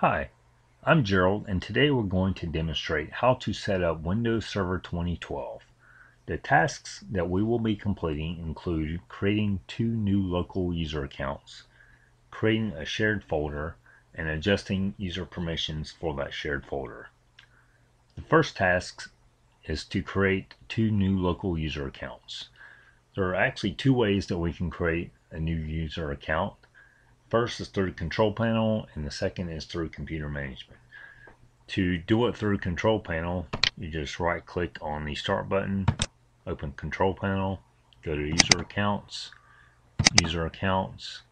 Hi, I'm Gerald and today we're going to demonstrate how to set up Windows Server 2012. The tasks that we will be completing include creating two new local user accounts, creating a shared folder, and adjusting user permissions for that shared folder. The first task is to create two new local user accounts. There are actually two ways that we can create a new user account. First is through control panel and the second is through computer management. To do it through control panel, you just right click on the start button, open control panel, go to user accounts, user accounts,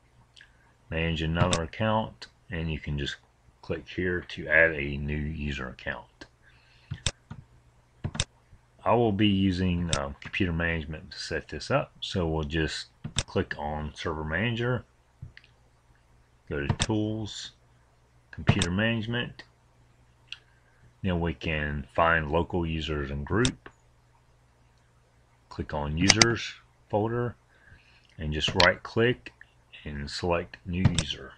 manage another account, and you can just click here to add a new user account. I will be using uh, computer management to set this up, so we'll just click on server manager go to tools computer management. Then we can find local users and group. Click on users folder and just right click and select new user.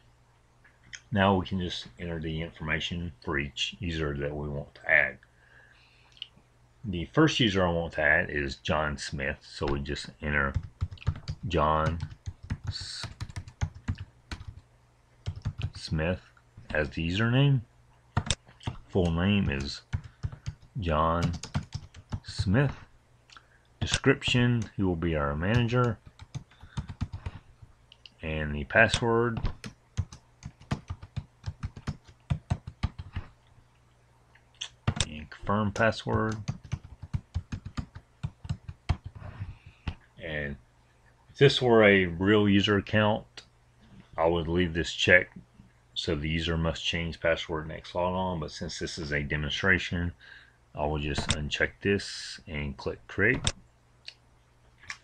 Now we can just enter the information for each user that we want to add. The first user I want to add is John Smith so we just enter John Smith as the username. Full name is John Smith. Description, he will be our manager. And the password and confirm password. And if this were a real user account, I would leave this check so the user must change password next log on, but since this is a demonstration, I will just uncheck this and click create.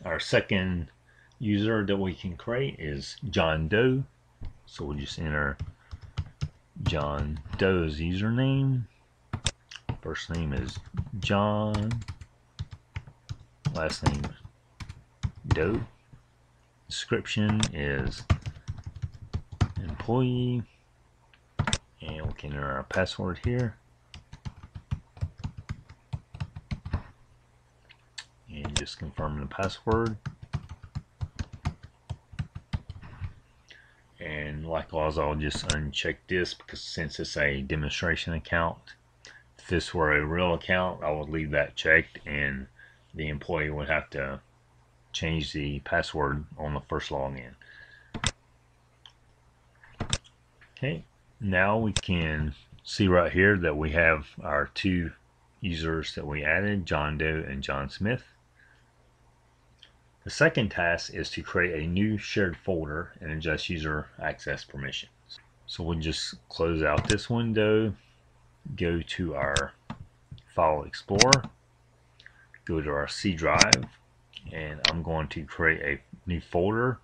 Our second user that we can create is John Doe. So we'll just enter John Doe's username. First name is John. Last name Doe. Description is employee can enter our password here. And just confirm the password. And likewise I'll just uncheck this because since it's a demonstration account if this were a real account I would leave that checked and the employee would have to change the password on the first login. Okay now we can see right here that we have our two users that we added, John Doe and John Smith. The second task is to create a new shared folder and adjust user access permissions. So we'll just close out this window, go to our File Explorer, go to our C drive, and I'm going to create a new folder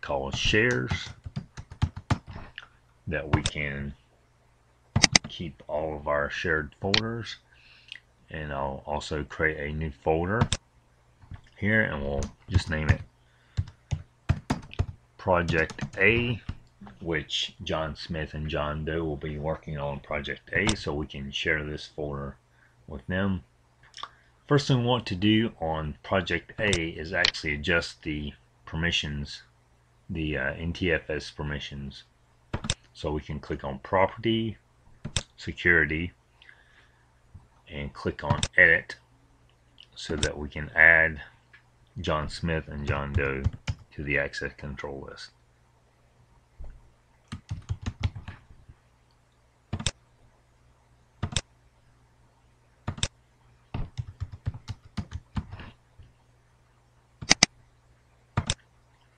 called Shares that we can keep all of our shared folders. And I'll also create a new folder here and we'll just name it project A which John Smith and John Doe will be working on project A so we can share this folder with them. First thing we want to do on project A is actually adjust the permissions the uh, NTFS permissions so we can click on property, security, and click on edit so that we can add John Smith and John Doe to the access control list.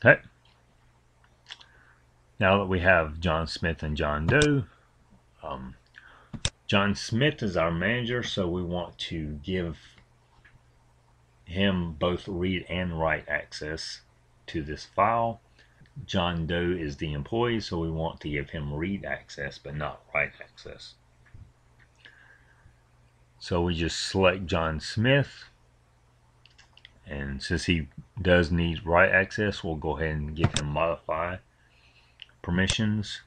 Okay. Now that we have John Smith and John Doe, um, John Smith is our manager, so we want to give him both read and write access to this file. John Doe is the employee, so we want to give him read access but not write access. So we just select John Smith, and since he does need write access, we'll go ahead and give him modify permissions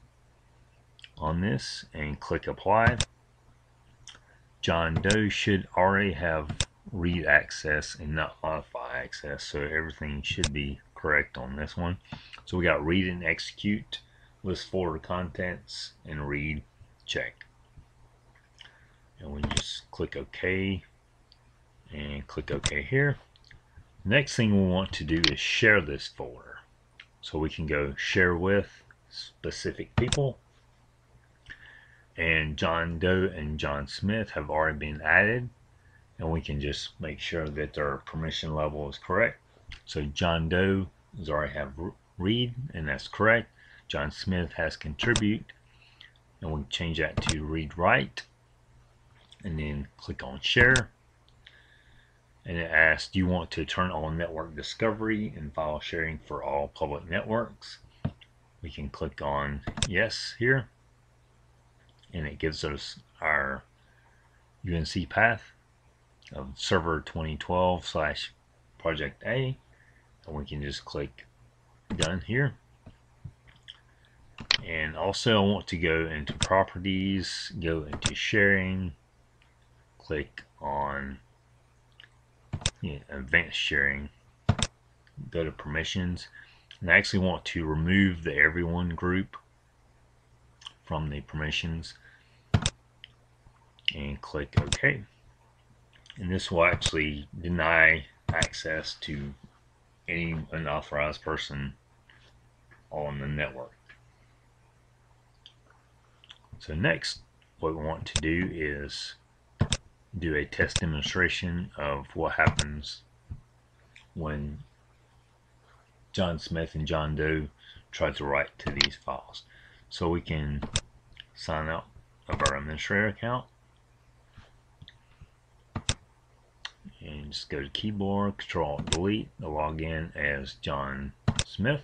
on this and click apply. John Doe should already have read access and not modify access so everything should be correct on this one. So we got read and execute, list folder contents, and read check. And we just click OK and click OK here. Next thing we want to do is share this folder. So we can go share with specific people. And John Doe and John Smith have already been added. And we can just make sure that their permission level is correct. So John Doe has already have read, and that's correct. John Smith has contribute, and we change that to read write. And then click on share and it asks, do you want to turn on network discovery and file sharing for all public networks? We can click on yes here, and it gives us our UNC path of server 2012 slash project A, and we can just click done here. And also I want to go into properties, go into sharing, click on advanced sharing, go to permissions, and I actually want to remove the everyone group from the permissions and click OK. And this will actually deny access to any unauthorized person on the network. So next, what we want to do is do a test demonstration of what happens when John Smith and John Doe try to write to these files. So we can sign out of our administrator account and just go to keyboard, control delete, log in as John Smith.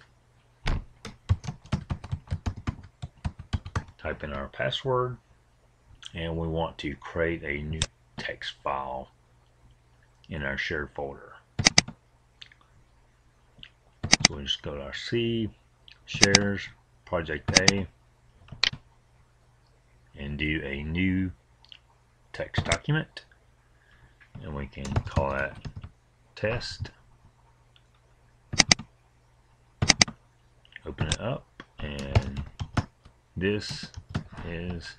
Type in our password and we want to create a new text file in our shared folder. So just go to our C, shares, project A, and do a new text document. And we can call that test. Open it up, and this is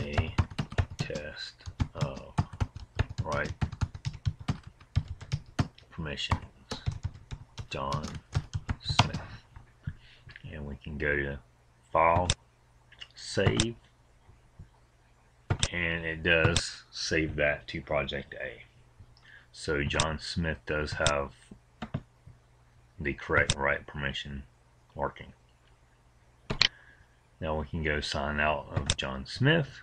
a test oh, of write permissions John Smith. And we can go to file save. And it does save that to project A. So John Smith does have the correct write permission working. Now we can go sign out of John Smith.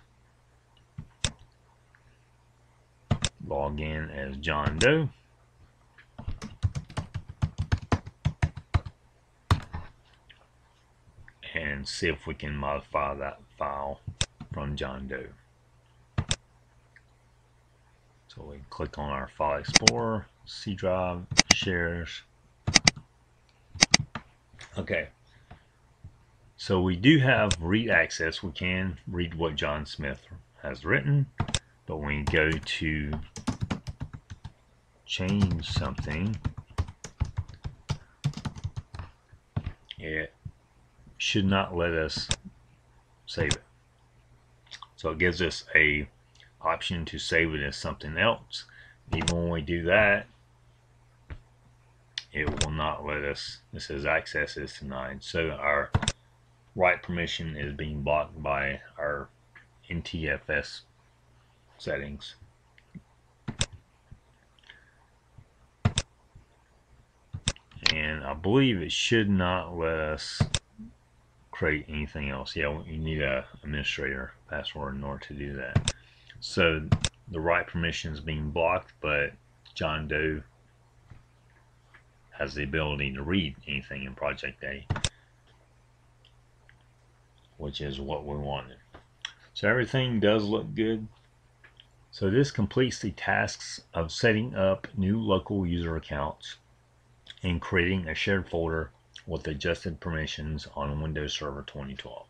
Log in as John Doe. And see if we can modify that file from John Doe. So we click on our File Explorer, C drive, shares. Okay. So we do have read access. We can read what John Smith has written. But when we go to change something, it should not let us save it. So it gives us a option to save it as something else. Even when we do that, it will not let us, it says access is denied. So our write permission is being blocked by our NTFS settings. And I believe it should not let us create anything else. Yeah, you need a administrator password in order to do that. So the write permission is being blocked, but John Doe has the ability to read anything in Project A, which is what we wanted. So everything does look good. So this completes the tasks of setting up new local user accounts and creating a shared folder with adjusted permissions on Windows Server 2012.